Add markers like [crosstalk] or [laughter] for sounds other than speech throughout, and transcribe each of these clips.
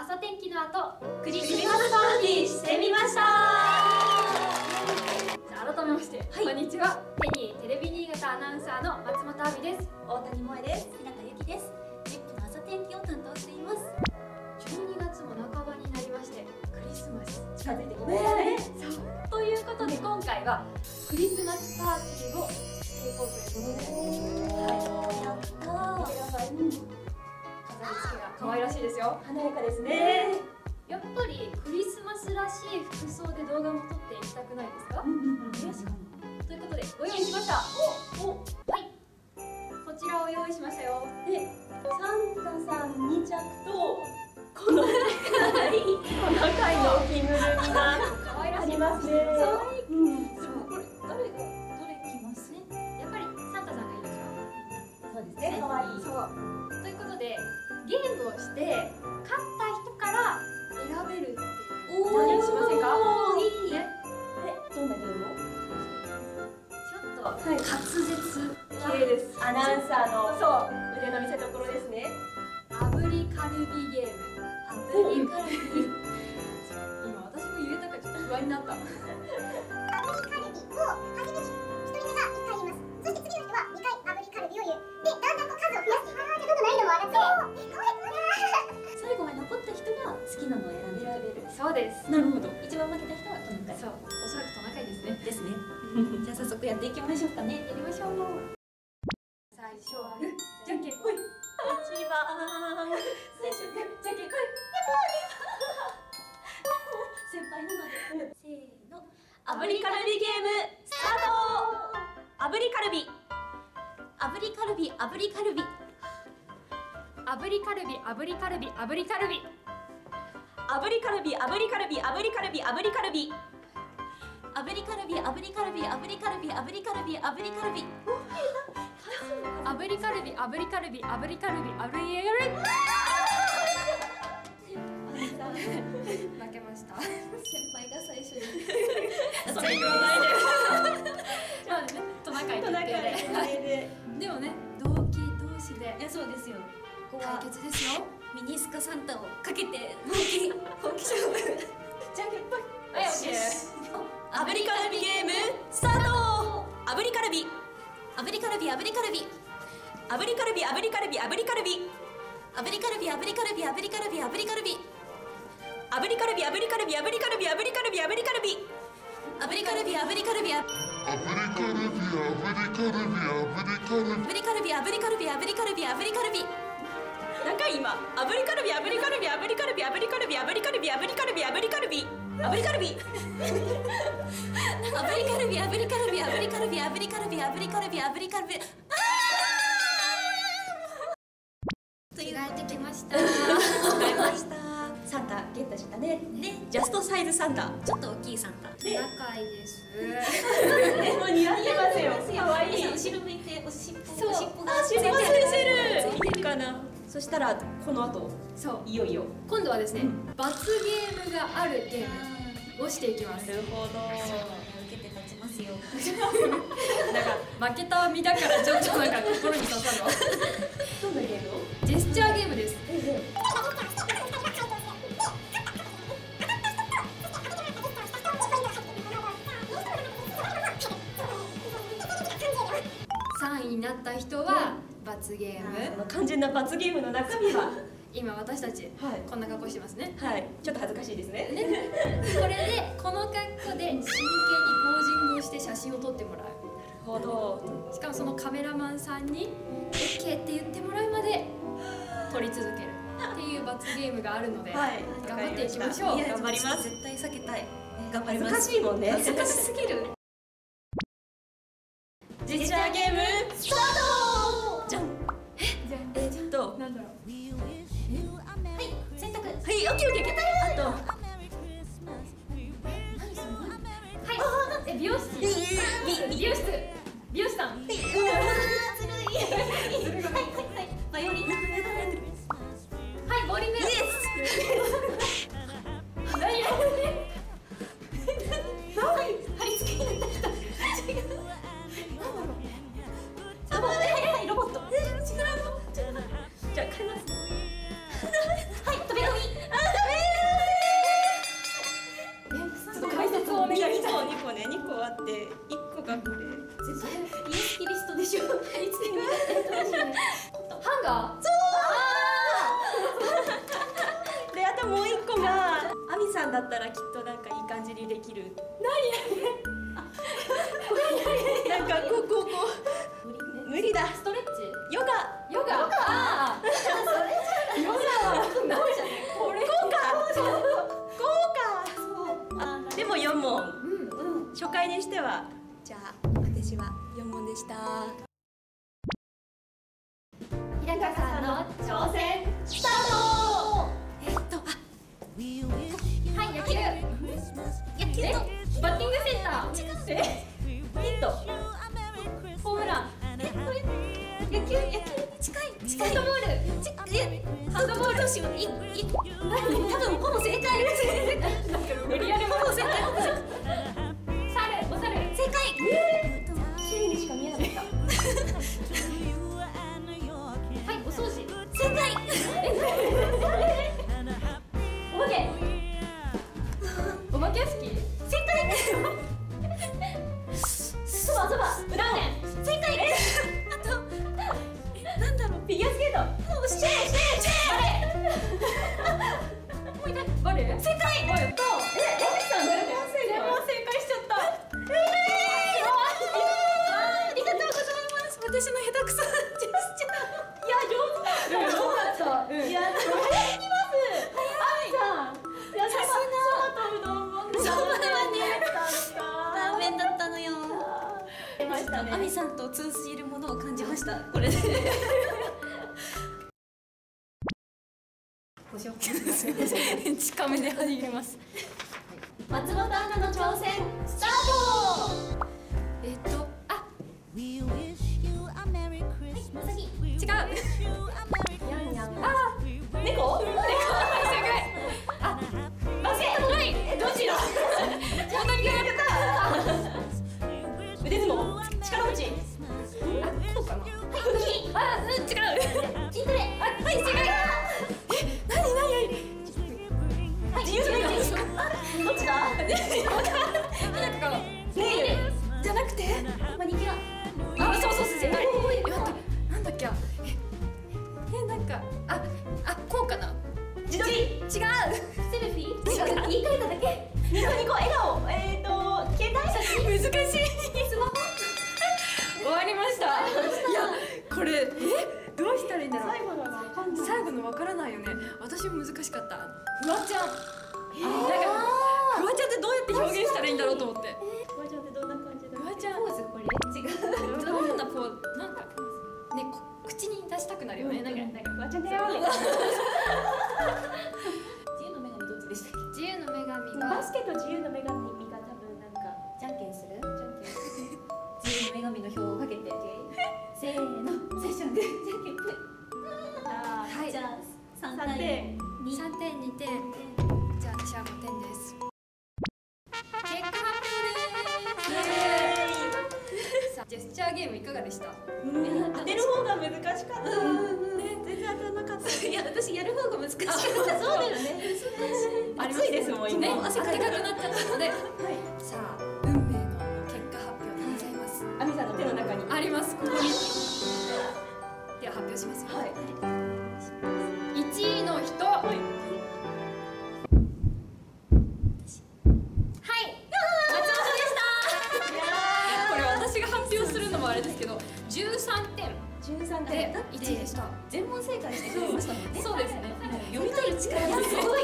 朝天気の後クリスマスパーティーしてみました。改めまして、はい。こんにちは。テニーテレビ新潟アナウンサーの松本亜美です。大谷萌です。日向由紀です。ネットの朝天気を担当しています。12月も半ばになりましてクリスマス近づいてきまねしたね。そう。ということで今回はクリスマスパーティーをしていこうということでやった見てください可愛らしいですよ。華やかですね。やっぱりクリスマスらしい服装で動画も撮っていきたくないですか？確かということでご用意しました。おおはい。こちらを用意しましたよ。にでサンタさん2着とこの赤いこの赤いのお着ぐるみがありますね。そううん。そうこれ誰がどれ着ます？ねやっぱりサンタさんがいいでしょ？そうですね。可愛い。そうということでゲームをして勝っ速やっていきましょうかね。やりましょう。最初はグーじゃんけんほい。一番。最初グーじゃんけんほい。先輩なので。せーの。炙りカルビゲームスタート。炙りカルビ炙りカルビ。炙りカルビ。炙りカルビ。炙りカルビ。炙りカルビ。炙りカルビ。炙りカルビ。炙りカルビ。炙りカルビ。炙りカルビ。炙りカルビ炙りカルビ炙りカルビ炙りカルビ炙りカルビ。炙りカルビ炙りカルビ炙りカルビ負けました。先輩が最初に。それ言わないでまあね。トナカイ決定で。ででもね同期同士で。いやそうですよ。対決ですよ。ミニスカサンタをかけて本気本気勝負。じゃんけんぽいはいオッケー炙りカルビゲームスタート。炙りカルビ。炙りカルビ炙りカルビ。炙りカルビ炙りカルビ炙りカルビ。炙りカルビ炙りカルビ炙りカルビ炙りカルビ。炙りカルビ炙りカルビ炙りカルビ炙りカルビ炙りカルビ。炙りカルビ炙りカルビ炙りカルビ炙りカルビ炙りカルビ。炙りカルビ何回今炙りカルビ炙りカルビ炙りカルビ炙りカルビ炙りカルビ炙りカルビ炙りカルビ炙りカルビ。炙りカルビ。炙りカルビ炙りカルビ炙りカルビ炙りカルビ炙りカルビという着替えてきました。違いました。サンタゲットしたね。ねジャストサイズサンタ。ちょっと大きいサンタトナカイです。で [laughs] も似合ってますよ。可愛い。後ろ向いておしっぽおしっぽがあ尻尾ついてるいけるかなそしたらこの後そう。いよいよ。今度はですね、うん。罰ゲームがあるゲームをしていきます。るほど。受けて立ちますよ。[laughs] だから負けた身だからちょっとなんか心に刺さるわ。どんなゲームを？ジェスチャーゲームです。3位になった人は罰ゲーム。肝心な罰ゲームの中身は？[laughs] 今私たちはい。こんな格好してますね。はい。ちょっと恥ずかしいですね。ね [laughs] これでこの格好で真剣にポージングをして写真を撮ってもらう。ほど。しかもそのカメラマンさんに OK って言ってもらうまで撮り続ける。っていう罰ゲームがあるので、はい。頑張っていきましょう。頑張ります。絶対避けたい。頑張ります。恥ずかしいもんね。恥ずかしすぎるあと何それはい美容室。美容室。した。ィギュアスケートもうしてしてしてもう一回バレー正解あやったえエミさん全問正全問正解しちゃった。ありがとうございます。私の下手くそなジェスチャー。いや上手だ。よかった。うん。いやでも早すぎます。さんいやさすとうどんもがそうだねだラーメンだったのよ出ましたね。アミさんと通じるものを感じました。これで近めで入ります松本アナの挑戦スタート。えっとあ.違う。あ猫？[laughs] 正解。あバスケットはいどっちだ本当にやった腕相撲。力持ち。あこうかな。はいあうん違う筋トレあはい正解りました。[laughs] いやこれえ？どうしたらいいんだろう。最後のがわかんない。最後のわからないよね。私も難しかった。フワちゃん。えなんかフワちゃんってどうやって表現したらいいんだろうと思って。フワちゃんってどんな感じだフワちゃん。ポーズこれ？違う。どんなポーズ？なんかねこ口に出したくなるよね。なんかなんかフワちゃんだよーゲームいかがでした？うん当てる方が難しかった。ね、全然当たらなかった。[laughs] いや、私やる方が難しかった。そうだよね。暑いですもん、今。ね、汗かい汗かくなっちゃったので、さあ運命の結果発表でございます。アミさんの手の中に。ありますここに。では発表しますよ。はい。そうですね。読み取る力がすごい。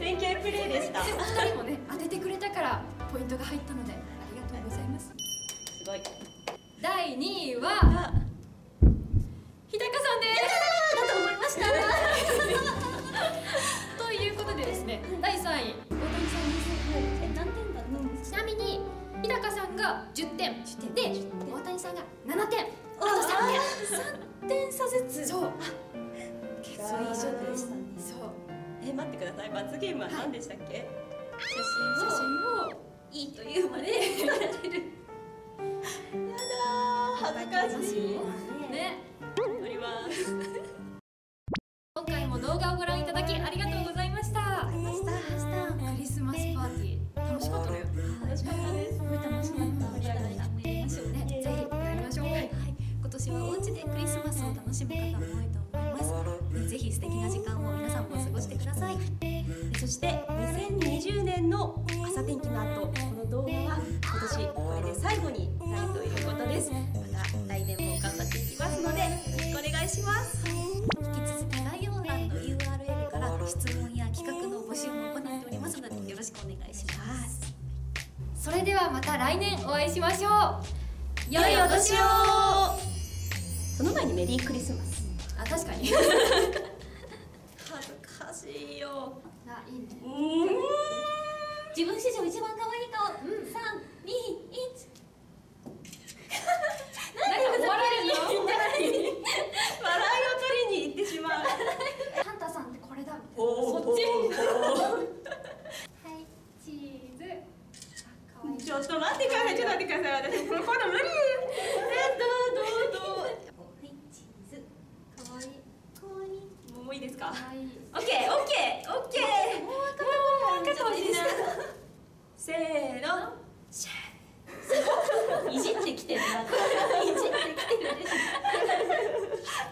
連携プレーでした。す二人もね当ててくれたからポイントが入ったのでありがとうございます。ごい。第二位はあ、日高さんです。だと思いました。ということでですね、第3位、大谷さんです。え、何点だったちなみに、日高さんが10点、で、大谷さんが7点、3点。三点差ずつ。そう、結構いい勝負でしたね。そう、え、待ってください。罰ゲームは何でしたっけ？写写真を。真をいいというまでやられる。やだー恥ずかしい。ね、乗ります。しむ方も多いと思います。ぜひ素敵な時間を皆さんも過ごしてください。そして2020年の朝天気の後この動画は今年これで最後になるということです。また来年も頑張っていきますのでよろしくお願いします。引き続き概要欄の URL から質問や企画の募集も行っておりますのでよろしくお願いします。それではまた来年お会いしましょう。良いお年をその前にメリークリスマス。あ確かに。恥ずかしいよ。あいいね。うん。自分史上一番可愛い顔、うん、3、2、1何が終わられるの笑いを取りに行ってしまう。ハンタさんってこれだみたいな。そっち。はいチーズ。ちょっと待ってください。ちょっと待ってください。私これまだ無理。えっとどういいですか？オッケー、オッケー、オッケー。もう分かったいいな。せーの。[laughs] いじってきてるな。いじってきてる